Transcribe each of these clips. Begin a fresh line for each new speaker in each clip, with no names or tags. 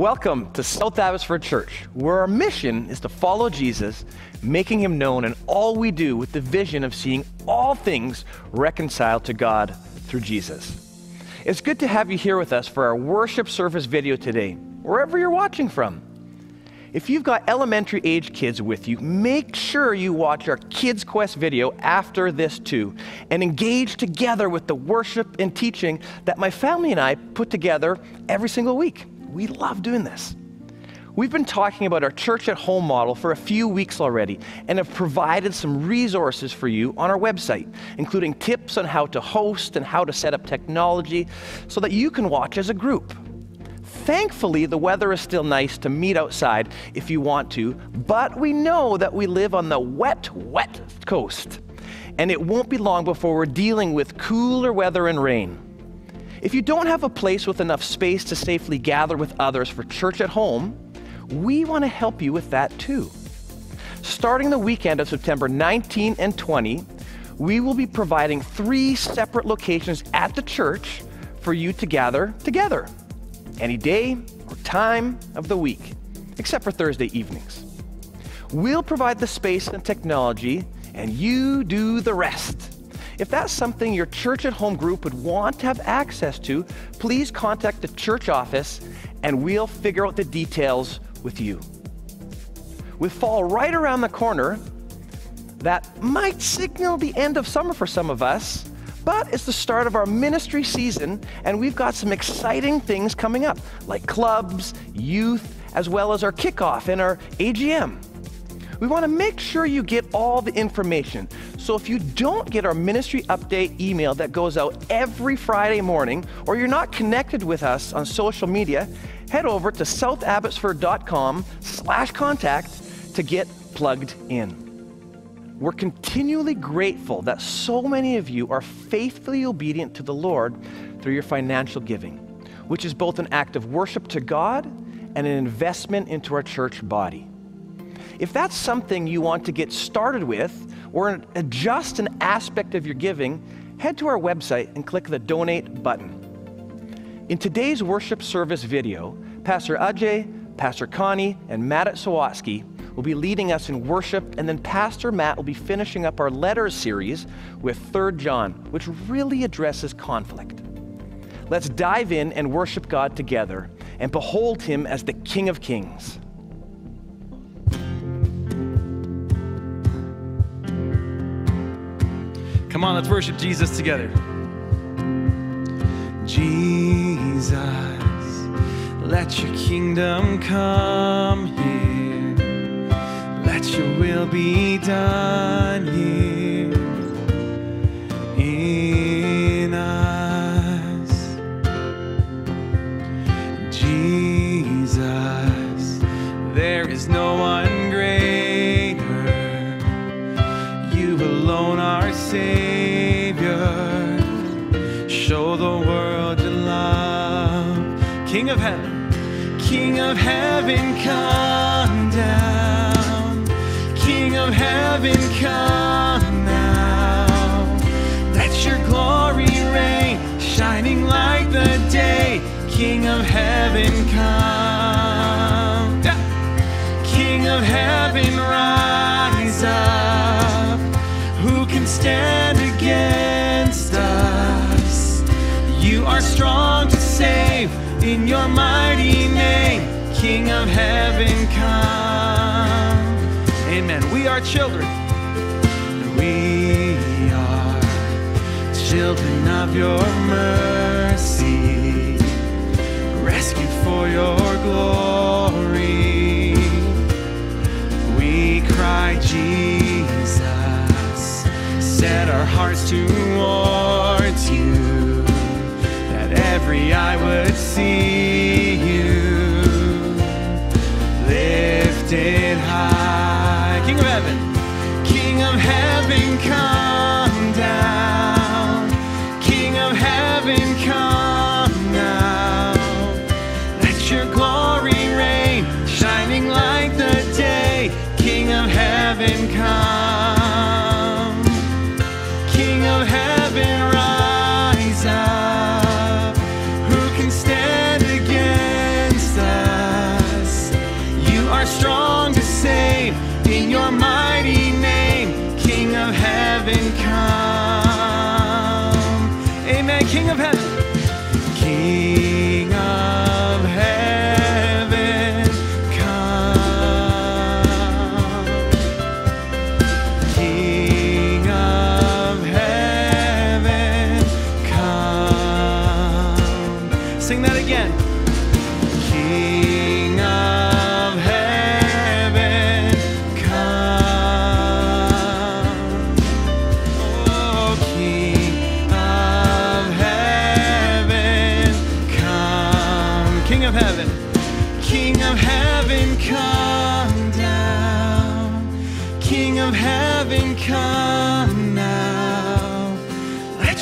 Welcome to South Abbotsford Church, where our mission is to follow Jesus, making him known in all we do with the vision of seeing all things reconciled to God through Jesus. It's good to have you here with us for our worship service video today, wherever you're watching from. If you've got elementary age kids with you, make sure you watch our Kids Quest video after this too and engage together with the worship and teaching that my family and I put together every single week. We love doing this. We've been talking about our church at home model for a few weeks already and have provided some resources for you on our website, including tips on how to host and how to set up technology so that you can watch as a group. Thankfully, the weather is still nice to meet outside if you want to, but we know that we live on the wet, wet coast. And it won't be long before we're dealing with cooler weather and rain. If you don't have a place with enough space to safely gather with others for church at home, we want to help you with that too. Starting the weekend of September 19 and 20, we will be providing three separate locations at the church for you to gather together any day or time of the week, except for Thursday evenings. We'll provide the space and technology, and you do the rest. If that's something your church at home group would want to have access to, please contact the church office and we'll figure out the details with you. With fall right around the corner, that might signal the end of summer for some of us, but it's the start of our ministry season, and we've got some exciting things coming up, like clubs, youth, as well as our kickoff and our AGM. We want to make sure you get all the information. So if you don't get our ministry update email that goes out every Friday morning, or you're not connected with us on social media, head over to southabbotsford.com slash contact to get plugged in. We're continually grateful that so many of you are faithfully obedient to the Lord through your financial giving, which is both an act of worship to God and an investment into our church body. If that's something you want to get started with or adjust an aspect of your giving, head to our website and click the donate button. In today's worship service video, Pastor Ajay, Pastor Connie, and Matt at Sawatsky will be leading us in worship, and then Pastor Matt will be finishing up our letters series with 3 John, which really addresses conflict. Let's dive in and worship God together and behold Him as the King of Kings.
Come on, let's worship Jesus together. Jesus, let your kingdom come here. Let your will be done here of heaven, come down. King of heaven, come now. Let your glory reign, shining like the day. King of heaven, come. King of heaven, rise up. Who can stand against us? You are strong to save in your mighty name. King of heaven, come. Amen. We are children. We are children of your mercy, rescued for your glory. We cry, Jesus, set our hearts towards you, that every eye would see lifted high. King of heaven, King of heaven, come down. King of heaven, come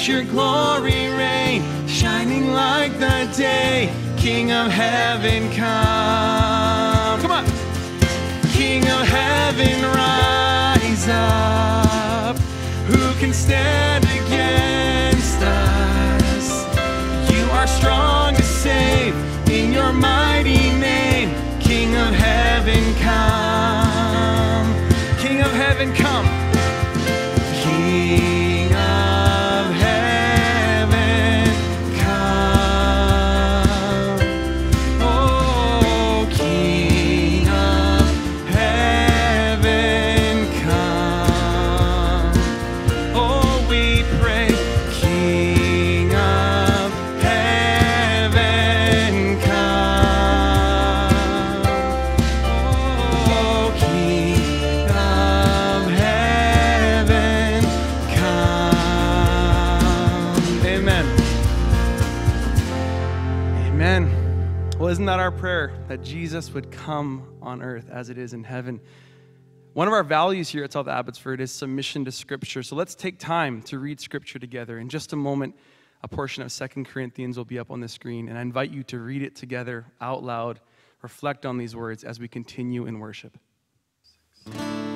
your glory reign, shining like the day. King of Heaven, come. Come on. King of heaven, rise up. Who can stand against us? You are strong to save in your mighty name. King of heaven, come. King of heaven, come. Well, isn't that our prayer? That Jesus would come on earth as it is in heaven. One of our values here at South Abbotsford is submission to Scripture. So let's take time to read Scripture together. In just a moment, a portion of Second Corinthians will be up on the screen, and I invite you to read it together out loud, reflect on these words as we continue in worship. Sing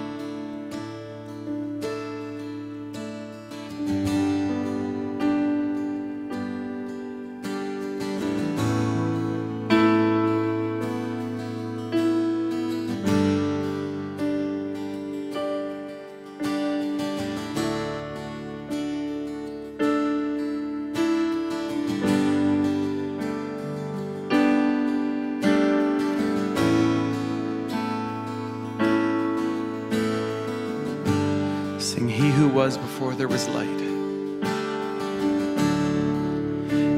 there was light.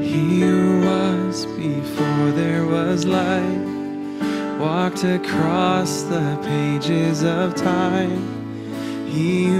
He was before there was light walked across the pages of time. He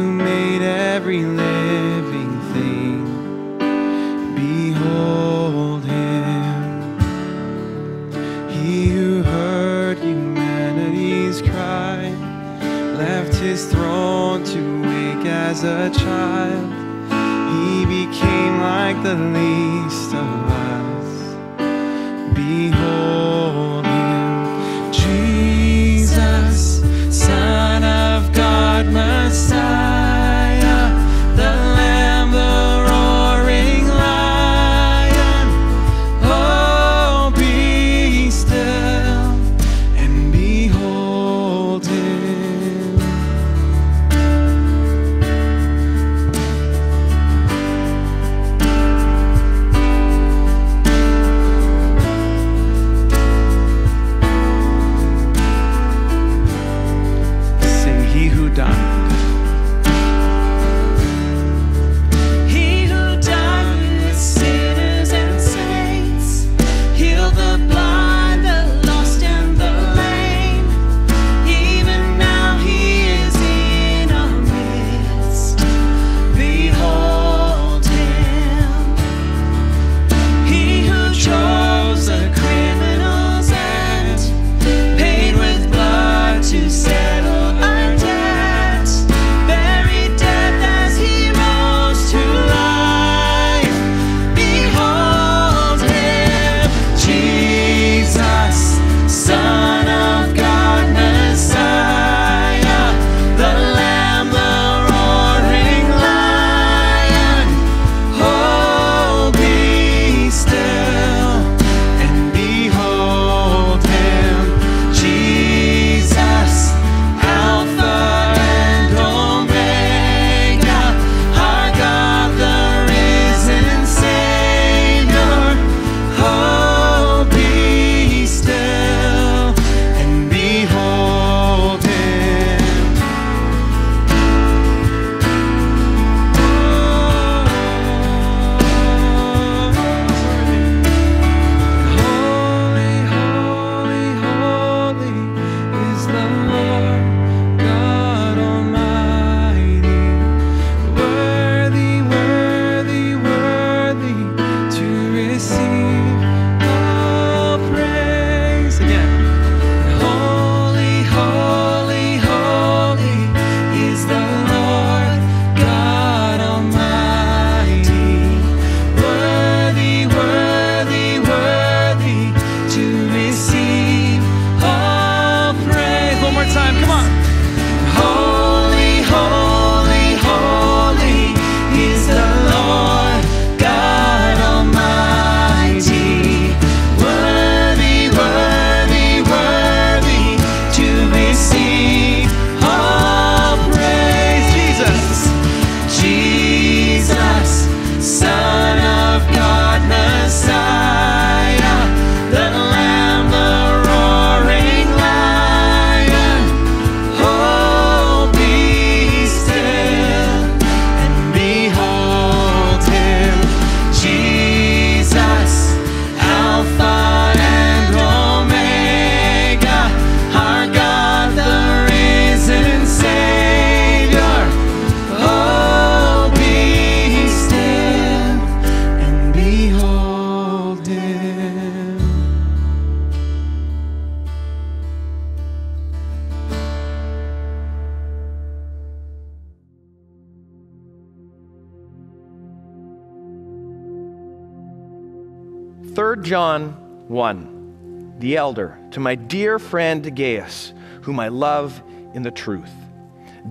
the
elder, to my dear friend Gaius, whom I love in the truth.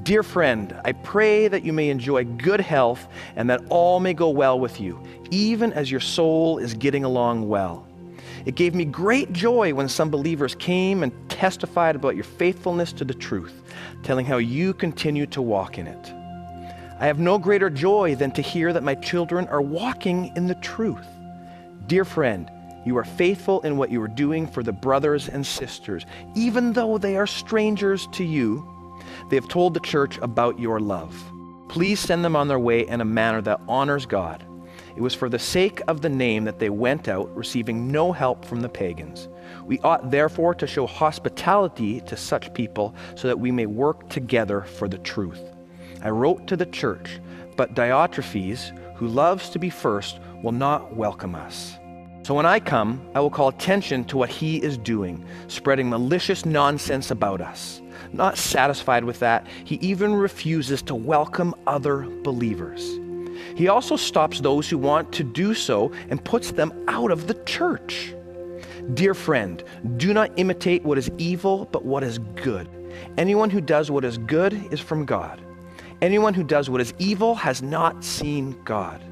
Dear friend, I pray that you may enjoy good health and that all may go well with you, even as your soul is getting along well. It gave me great joy when some believers came and testified about your faithfulness to the truth, telling how you continue to walk in it. I have no greater joy than to hear that my children are walking in the truth. Dear friend, you are faithful in what you are doing for the brothers and sisters, even though they are strangers to you. They have told the church about your love. Please send them on their way in a manner that honors God. It was for the sake of the name that they went out, receiving no help from the pagans. We ought therefore to show hospitality to such people so that we may work together for the truth. I wrote to the church, but Diotrephes, who loves to be first, will not welcome us. So when I come, I will call attention to what he is doing, spreading malicious nonsense about us. Not satisfied with that, he even refuses to welcome other believers. He also stops those who want to do so and puts them out of the church. Dear friend, do not imitate what is evil, but what is good. Anyone who does what is good is from God. Anyone who does what is evil has not seen God.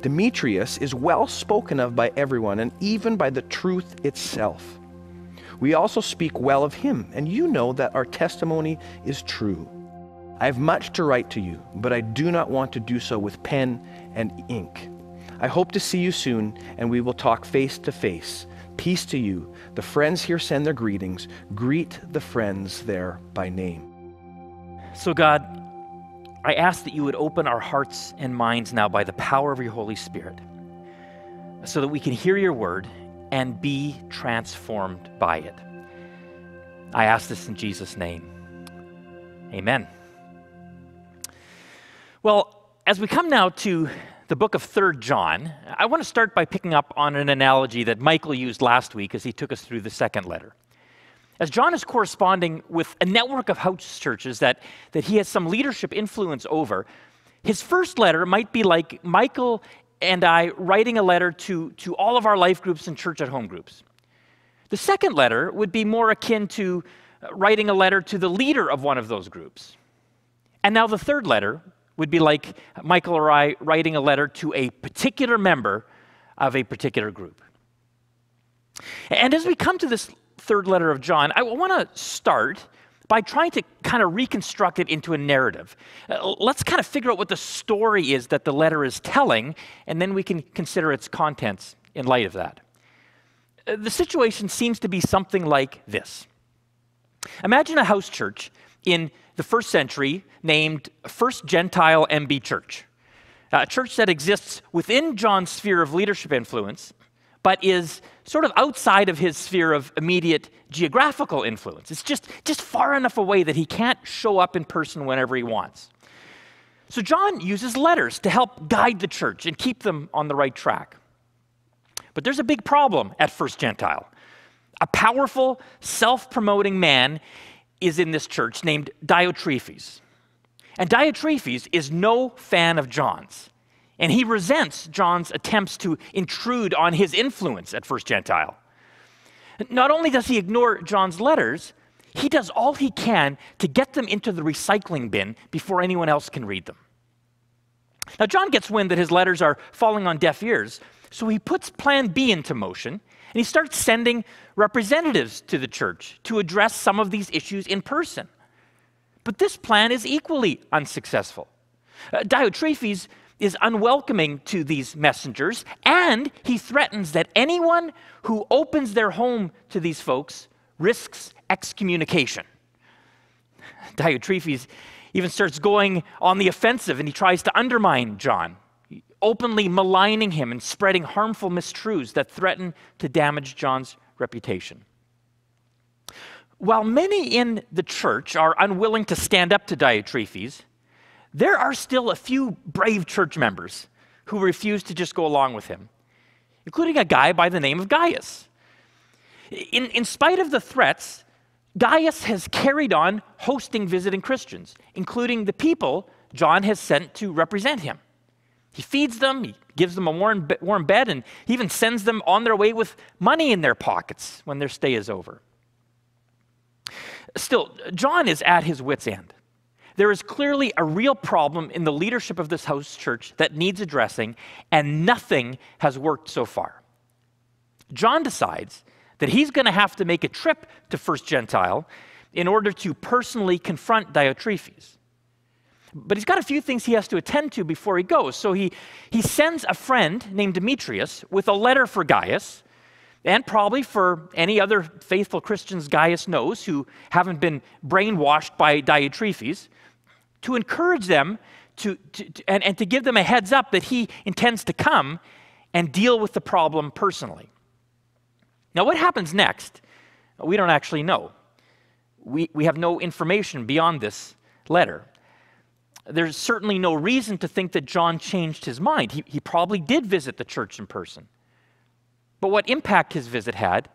Demetrius is well spoken of by everyone, and even by the truth itself. We also speak well of him, and you know that our testimony is true. I have much to write to you, but I do not want to do so with pen and ink. I hope to see you soon, and we will talk face to face. Peace to you. The friends here send their greetings. Greet the friends there by name.
So, God, I ask that you would open our hearts and minds now by the power of your Holy Spirit so that we can hear your word and be transformed by it. I ask this in Jesus' name. Amen. Well, as we come now to the book of 3rd John, I want to start by picking up on an analogy that Michael used last week as he took us through the second letter. As John is corresponding with a network of house churches that, that he has some leadership influence over, his first letter might be like Michael and I writing a letter to, to all of our life groups and church at home groups. The second letter would be more akin to uh, writing a letter to the leader of one of those groups. And now the third letter would be like Michael or I writing a letter to a particular member of a particular group. And as we come to this third letter of John, I want to start by trying to kind of reconstruct it into a narrative. Uh, let's kind of figure out what the story is that the letter is telling, and then we can consider its contents in light of that. Uh, the situation seems to be something like this Imagine a house church in the first century named First Gentile MB Church, a church that exists within John's sphere of leadership influence, but is sort of outside of his sphere of immediate geographical influence. It's just, just far enough away that he can't show up in person whenever he wants. So John uses letters to help guide the church and keep them on the right track. But there's a big problem at First Gentile. A powerful, self promoting man is in this church named Diotrephes. And Diotrephes is no fan of John's. And he resents John's attempts to intrude on his influence at First Gentile. Not only does he ignore John's letters, he does all he can to get them into the recycling bin before anyone else can read them. Now, John gets wind that his letters are falling on deaf ears, so he puts plan B into motion and he starts sending representatives to the church to address some of these issues in person. But this plan is equally unsuccessful. Uh, Diotrephes is unwelcoming to these messengers, and he threatens that anyone who opens their home to these folks risks excommunication. Diotrephes even starts going on the offensive and he tries to undermine John, openly maligning him and spreading harmful mistruths that threaten to damage John's reputation. While many in the church are unwilling to stand up to Diotrephes, there are still a few brave church members who refuse to just go along with him, including a guy by the name of Gaius. In, in spite of the threats, Gaius has carried on hosting visiting Christians, including the people John has sent to represent him. He feeds them, he gives them a warm, warm bed, and he even sends them on their way with money in their pockets when their stay is over. Still, John is at his wits' end. There is clearly a real problem in the leadership of this house church that needs addressing, and nothing has worked so far. John decides that he's going to have to make a trip to First Gentile in order to personally confront Diotrephes. But he's got a few things he has to attend to before he goes. So he, he sends a friend named Demetrius with a letter for Gaius, and probably for any other faithful Christians Gaius knows who haven't been brainwashed by Diotrephes, to encourage them to, to, to and, and to give them a heads up that he intends to come and deal with the problem personally. Now, what happens next? We don't actually know. We, we have no information beyond this letter. There's certainly no reason to think that John changed his mind. He, he probably did visit the church in person. But what impact his visit had,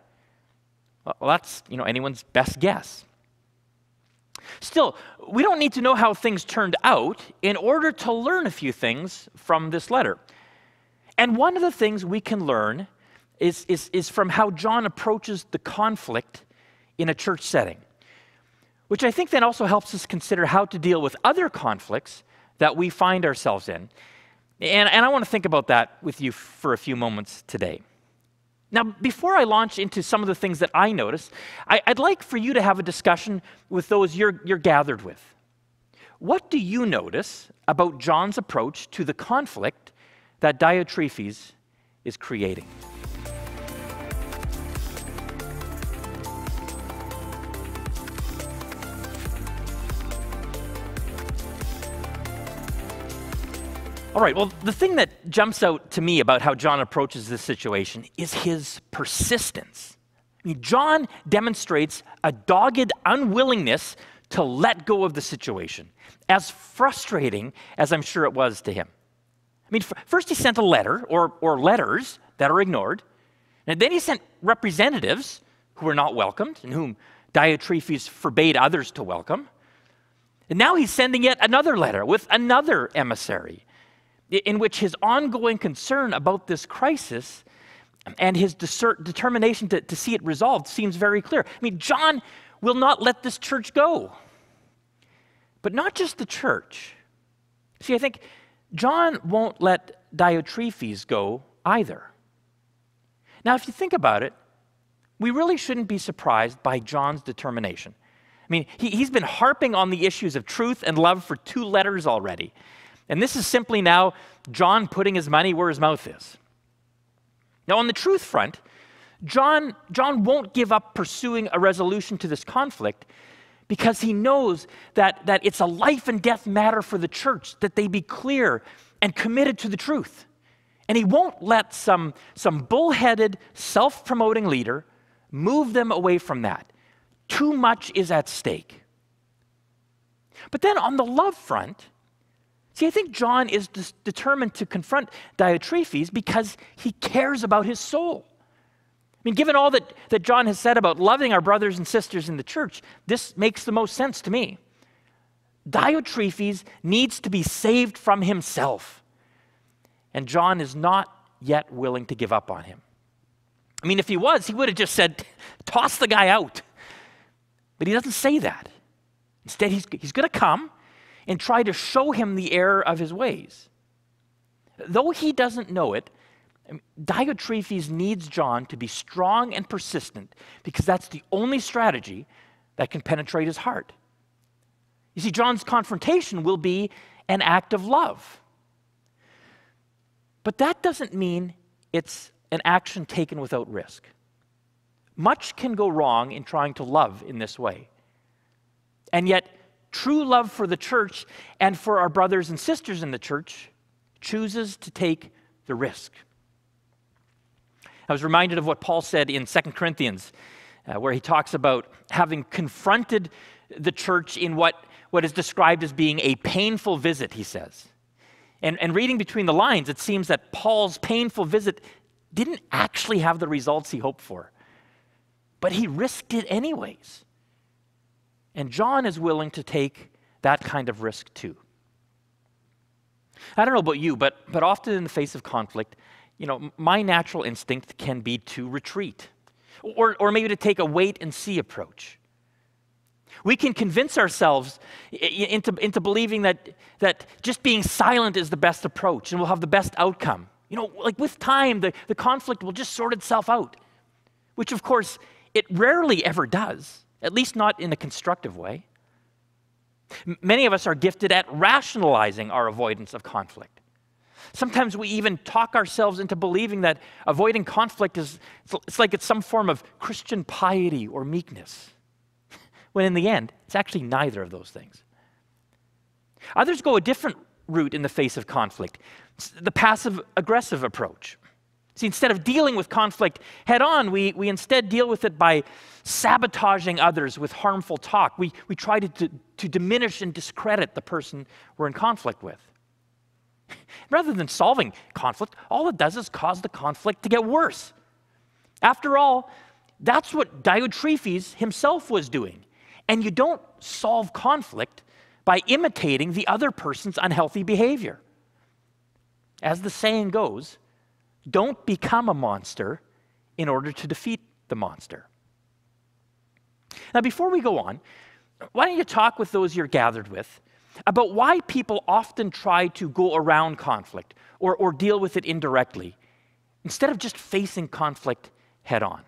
well, that's you know, anyone's best guess. Still, we don't need to know how things turned out in order to learn a few things from this letter. And one of the things we can learn is, is, is from how John approaches the conflict in a church setting, which I think then also helps us consider how to deal with other conflicts that we find ourselves in. And, and I want to think about that with you for a few moments today. Now, before I launch into some of the things that I notice, I, would like for you to have a discussion with those you're, you're gathered with. What do you notice about John's approach to the conflict that Diotrephes is creating? All right, well, the thing that jumps out to me about how John approaches this situation is his persistence. I mean, John demonstrates a dogged unwillingness to let go of the situation, as frustrating as I'm sure it was to him. I mean, first he sent a letter, or, or letters that are ignored, and then he sent representatives who were not welcomed and whom Diotrephes forbade others to welcome. And now he's sending yet another letter with another emissary in which his ongoing concern about this crisis and his determination to, to see it resolved seems very clear. I mean, John will not let this church go. But not just the church. See, I think John won't let Diotrephes go either. Now, if you think about it, we really shouldn't be surprised by John's determination. I mean, he, has been harping on the issues of truth and love for two letters already. And this is simply now John putting his money where his mouth is. Now, on the truth front, John, John won't give up pursuing a resolution to this conflict because he knows that, that it's a life and death matter for the church that they be clear and committed to the truth. And he won't let some, some bullheaded, self promoting leader move them away from that. Too much is at stake. But then on the love front, See, I think John is determined to confront Diotrephes because he cares about his soul. I mean, given all that, that John has said about loving our brothers and sisters in the church, this makes the most sense to me. Diotrephes needs to be saved from himself. And John is not yet willing to give up on him. I mean, if he was, he would have just said, toss the guy out. But he doesn't say that. Instead, he's, he's going to come and try to show him the error of his ways. Though he doesn't know it, um, Diotrephes needs John to be strong and persistent because that's the only strategy that can penetrate his heart. You see, John's confrontation will be an act of love. But that doesn't mean it's an action taken without risk. Much can go wrong in trying to love in this way. And yet, true love for the church and for our brothers and sisters in the church chooses to take the risk. I was reminded of what Paul said in 2 Corinthians, uh, where he talks about having confronted the church in what, what is described as being a painful visit, he says. And, and reading between the lines, it seems that Paul's painful visit didn't actually have the results he hoped for, but he risked it anyways. And John is willing to take that kind of risk too. I don't know about you, but, but often in the face of conflict, you know, my natural instinct can be to retreat or, or maybe to take a wait and see approach. We can convince ourselves into, into believing that, that just being silent is the best approach and we'll have the best outcome. You know, like with time, the, the conflict will just sort itself out, which of course it rarely ever does at least not in a constructive way. Many of us are gifted at rationalizing our avoidance of conflict. Sometimes we even talk ourselves into believing that avoiding conflict is it's like it's some form of Christian piety or meekness. when in the end, it's actually neither of those things. Others go a different route in the face of conflict, the passive aggressive approach. See, instead of dealing with conflict head on, we, we instead deal with it by sabotaging others with harmful talk. We, we try to, to, to diminish and discredit the person we're in conflict with. Rather than solving conflict, all it does is cause the conflict to get worse. After all, that's what Diotrephes himself was doing. And you don't solve conflict by imitating the other person's unhealthy behavior. As the saying goes, don't become a monster in order to defeat the monster. Now, before we go on, why don't you talk with those you're gathered with about why people often try to go around conflict or, or deal with it indirectly instead of just facing conflict head on?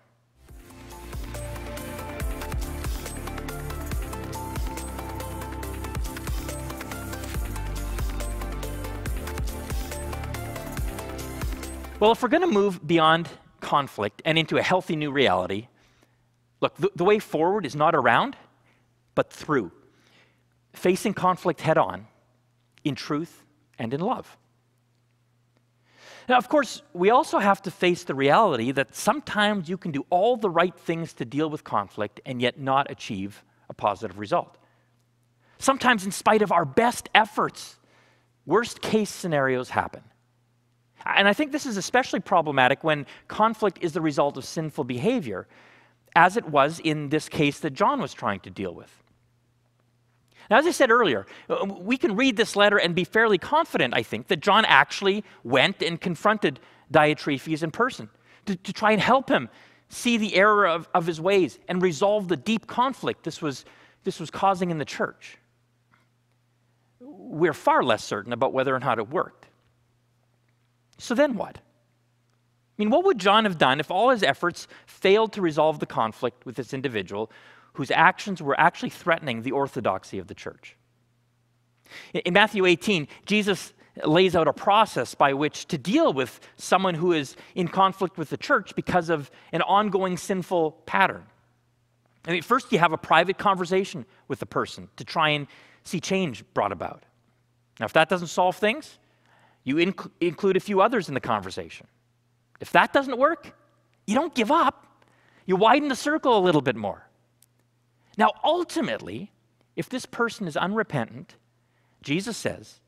Well, if we're going to move beyond conflict and into a healthy new reality, look, the, the, way forward is not around, but through. Facing conflict head on in truth and in love. Now, of course, we also have to face the reality that sometimes you can do all the right things to deal with conflict and yet not achieve a positive result. Sometimes, in spite of our best efforts, worst case scenarios happen. And I think this is especially problematic when conflict is the result of sinful behavior, as it was in this case that John was trying to deal with. Now, as I said earlier, we can read this letter and be fairly confident, I think, that John actually went and confronted Diotrephes in person to, to try and help him see the error of, of his ways and resolve the deep conflict this was, this was causing in the church. We're far less certain about whether or not it worked. So then what? I mean, what would John have done if all his efforts failed to resolve the conflict with this individual whose actions were actually threatening the orthodoxy of the church? In Matthew 18, Jesus lays out a process by which to deal with someone who is in conflict with the church because of an ongoing sinful pattern. I mean, first, you have a private conversation with the person to try and see change brought about. Now, if that doesn't solve things, you inc- include a few others in the conversation. If that doesn't work, you don't give up. You widen the circle a little bit more. Now, ultimately, if this person is unrepentant, Jesus says,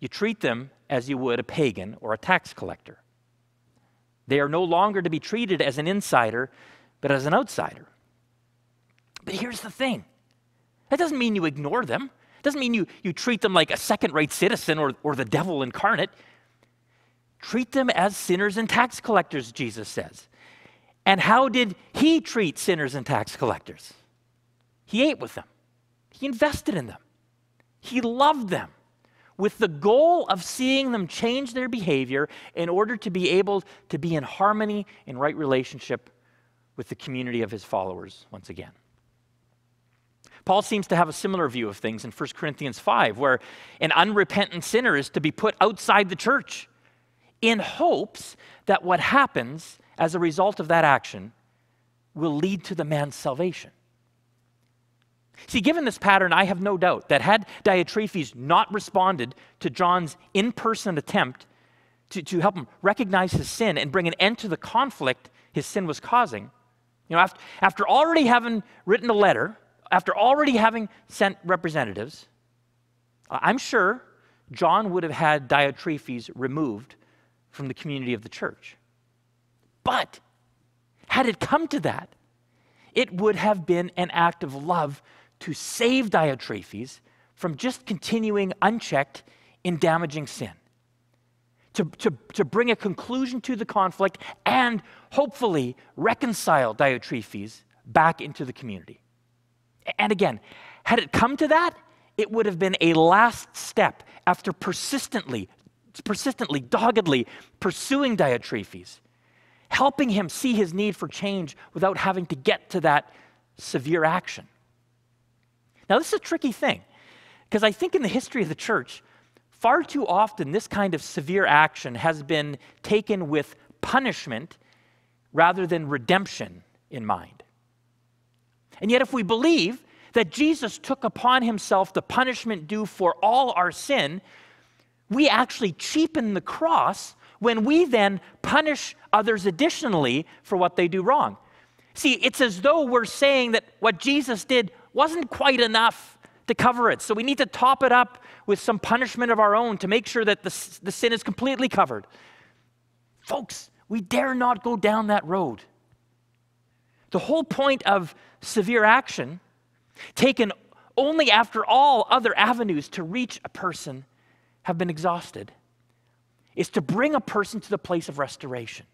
you treat them as you would a pagan or a tax collector. They are no longer to be treated as an insider, but as an outsider. But here's the thing that doesn't mean you ignore them, doesn't mean you, you treat them like a second rate citizen or, or the devil incarnate. Treat them as sinners and tax collectors, Jesus says. And how did he treat sinners and tax collectors? He ate with them, he invested in them, he loved them with the goal of seeing them change their behavior in order to be able to be in harmony and right relationship with the community of his followers once again. Paul seems to have a similar view of things in 1 Corinthians 5, where an unrepentant sinner is to be put outside the church in hopes that what happens as a result of that action will lead to the man's salvation. See, given this pattern, I have no doubt that had Diotrephes not responded to John's in person attempt to, to help him recognize his sin and bring an end to the conflict his sin was causing, you know, after, after already having written a letter, after already having sent representatives, I'm sure John would have had Diotrephes removed from the community of the church. But had it come to that, it would have been an act of love to save Diotrephes from just continuing unchecked in damaging sin. To, to, to bring a conclusion to the conflict and hopefully reconcile Diotrephes back into the community. And again, had it come to that, it would have been a last step after persistently, persistently, doggedly pursuing Diotrephes, helping him see his need for change without having to get to that severe action. Now, this is a tricky thing because I think in the history of the church, far too often this kind of severe action has been taken with punishment rather than redemption in mind. And yet, if we believe that Jesus took upon himself the punishment due for all our sin, we actually cheapen the cross when we then punish others additionally for what they do wrong. See, it's as though we're saying that what Jesus did wasn't quite enough to cover it. So we need to top it up with some punishment of our own to make sure that the, the sin is completely covered. Folks, we dare not go down that road. The whole point of severe action, taken only after all other avenues to reach a person have been exhausted, is to bring a person to the place of restoration.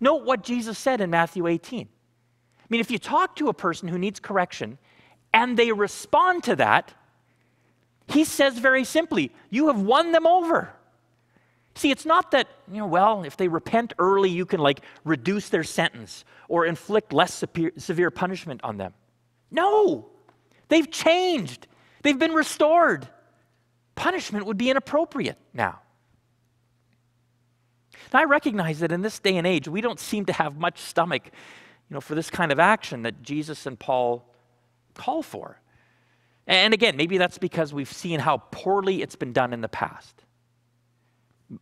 Note what Jesus said in Matthew 18. I mean, if you talk to a person who needs correction and they respond to that, he says very simply, You have won them over. See, it's not that, you know, well, if they repent early, you can like reduce their sentence or inflict less severe, punishment on them. No, they've changed, they've been restored. Punishment would be inappropriate now. Now, I recognize that in this day and age, we don't seem to have much stomach, you know, for this kind of action that Jesus and Paul call for. And again, maybe that's because we've seen how poorly it's been done in the past.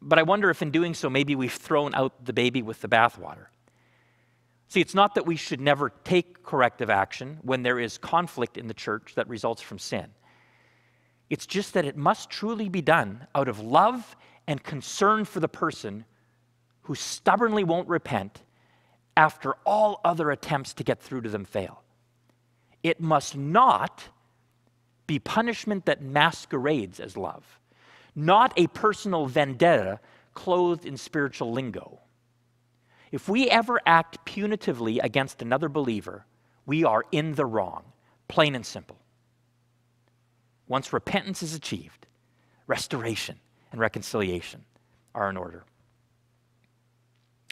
But I wonder if in doing so, maybe we've thrown out the baby with the bathwater. See, it's not that we should never take corrective action when there is conflict in the church that results from sin. It's just that it must truly be done out of love and concern for the person who stubbornly won't repent after all other attempts to get through to them fail. It must not be punishment that masquerades as love not a personal vendetta clothed in spiritual lingo. If we ever act punitively against another believer, we are in the wrong, plain and simple. Once repentance is achieved, restoration and reconciliation are in order.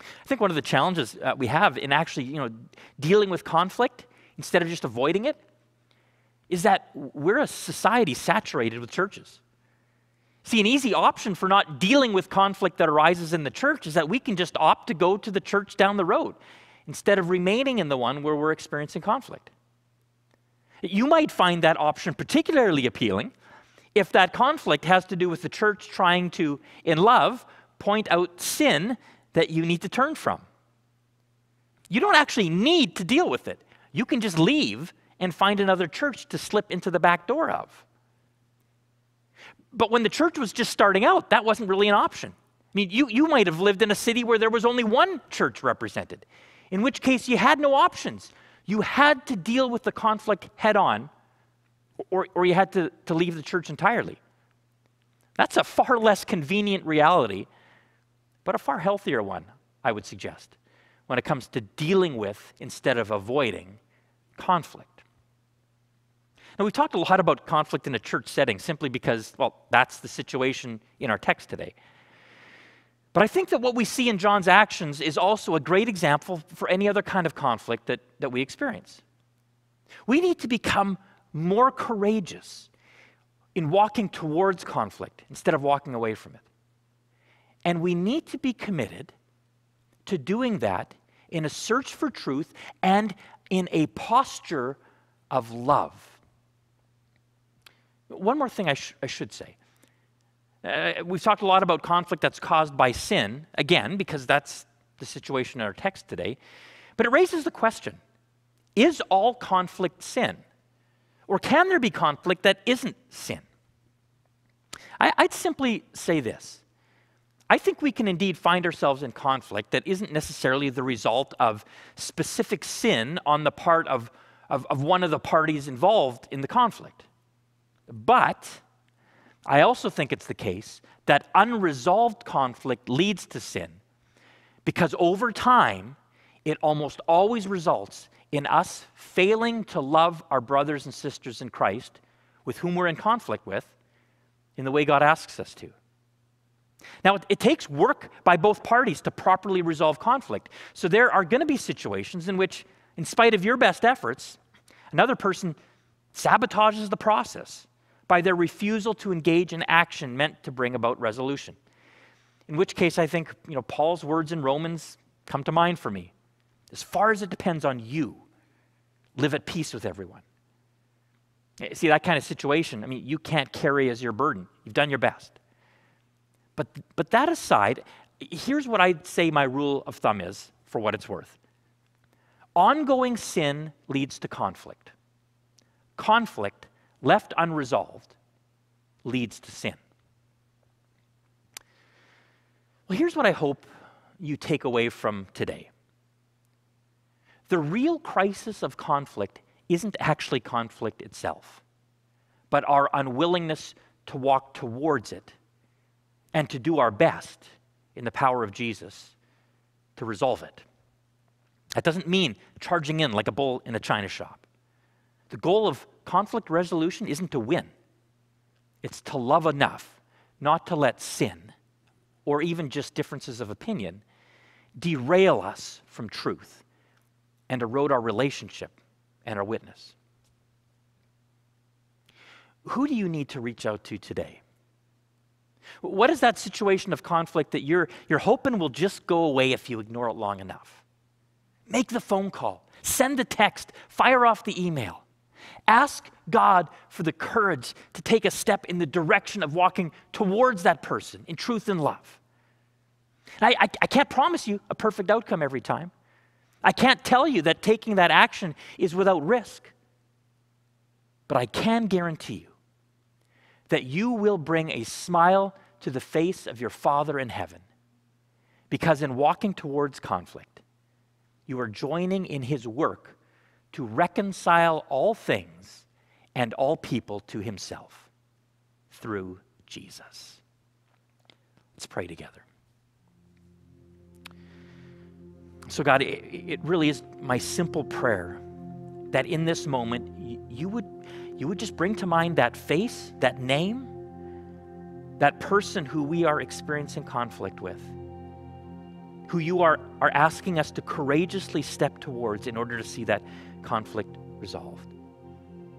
I think one of the challenges uh, we have in actually, you know, dealing with conflict instead of just avoiding it is that we're a society saturated with churches. See, an easy option for not dealing with conflict that arises in the church is that we can just opt to go to the church down the road instead of remaining in the one where we're experiencing conflict. You might find that option particularly appealing if that conflict has to do with the church trying to, in love, point out sin that you need to turn from. You don't actually need to deal with it. You can just leave and find another church to slip into the back door of. But when the church was just starting out, that wasn't really an option. I mean, you, you might have lived in a city where there was only one church represented, in which case you had no options. You had to deal with the conflict head on, or, or you had to, to leave the church entirely. That's a far less convenient reality, but a far healthier one, I would suggest, when it comes to dealing with instead of avoiding conflict. Now, we've talked a lot about conflict in a church setting simply because, well, that's the situation in our text today. But I think that what we see in John's actions is also a great example for any other kind of conflict that, that we experience. We need to become more courageous in walking towards conflict instead of walking away from it. And we need to be committed to doing that in a search for truth and in a posture of love. One more thing I, sh- I should say. Uh, we've talked a lot about conflict that's caused by sin, again, because that's the situation in our text today. But it raises the question is all conflict sin? Or can there be conflict that isn't sin? I, I'd simply say this. I think we can indeed find ourselves in conflict that isn't necessarily the result of specific sin on the part of, of, of one of the parties involved in the conflict. But I also think it's the case that unresolved conflict leads to sin because over time, it almost always results in us failing to love our brothers and sisters in Christ with whom we're in conflict with in the way God asks us to. Now, it, it takes work by both parties to properly resolve conflict. So there are going to be situations in which, in spite of your best efforts, another person sabotages the process by their refusal to engage in action meant to bring about resolution. In which case, I think you know, Paul's words in Romans come to mind for me. As far as it depends on you, live at peace with everyone. Eh, see, that kind of situation, I mean, you can't carry as your burden. You've done your best. But, but that aside, here's what I'd say my rule of thumb is for what it's worth ongoing sin leads to conflict. Conflict left unresolved, leads to sin. Well, here's what I hope you take away from today the real crisis of conflict isn't actually conflict itself, but our unwillingness to walk towards it and to do our best in the power of Jesus to resolve it. That doesn't mean charging in like a bull in a china shop. The goal of conflict resolution isn't to win, it's to love enough not to let sin or even just differences of opinion derail us from truth and erode our relationship and our witness. Who do you need to reach out to today? What is that situation of conflict that you're, you're hoping will just go away if you ignore it long enough? Make the phone call, send the text, fire off the email. Ask God for the courage to take a step in the direction of walking towards that person in truth and love. And I, I, I, can't promise you a perfect outcome every time. I can't tell you that taking that action is without risk. But I can guarantee you that you will bring a smile to the face of your Father in heaven. Because in walking towards conflict, you are joining in His work to reconcile all things and all people to himself through Jesus. Let's pray together. So, God, it, really is my simple prayer that in this moment you would, you would just bring to mind that face, that name, that person who we are experiencing conflict with who you are, are asking us to courageously step towards in order to see that conflict resolved.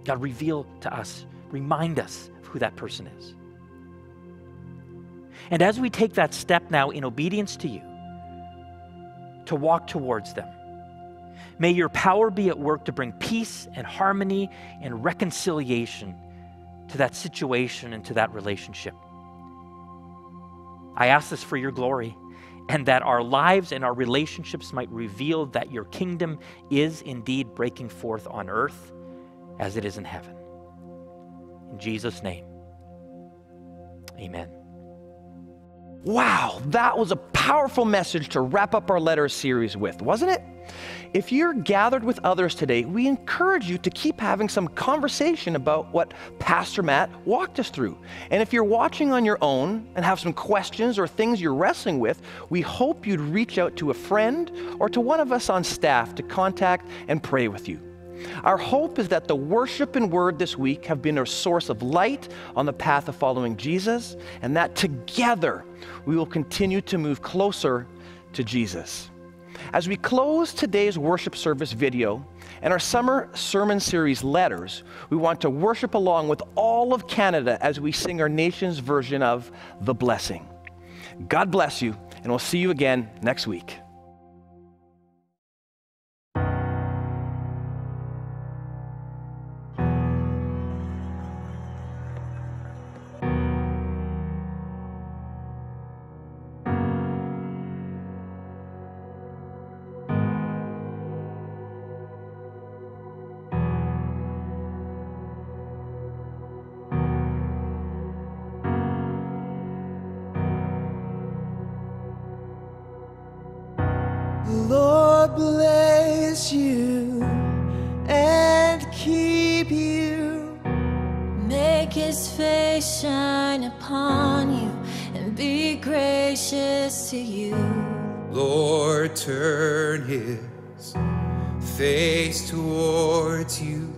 God, reveal to us, remind us of who that person is. And as we take that step now in obedience to you, to walk towards them, may your power be at work to bring peace and harmony and reconciliation to that situation and to that relationship. I ask this for your glory and that our lives and our relationships might reveal that your kingdom is indeed breaking forth on earth as it is in heaven. In Jesus' name, Amen.
Wow, that was a powerful message to wrap up our letter series with, wasn't it? If you're gathered with others today, we encourage you to keep having some conversation about what Pastor Matt walked us through. And if you're watching on your own and have some questions or things you're wrestling with, we hope you'd reach out to a friend or to one of us on staff to contact and pray with you. Our hope is that the worship and word this week have been a source of light on the path of following Jesus, and that together we will continue to move closer to Jesus. As we close today's worship service video and our summer sermon series letters, we want to worship along with all of Canada as we sing our nation's version of The Blessing. God bless you, and we'll see you again next week.
Lord bless you and keep you.
Make his face shine upon you and be gracious to you.
Lord turn his face towards you.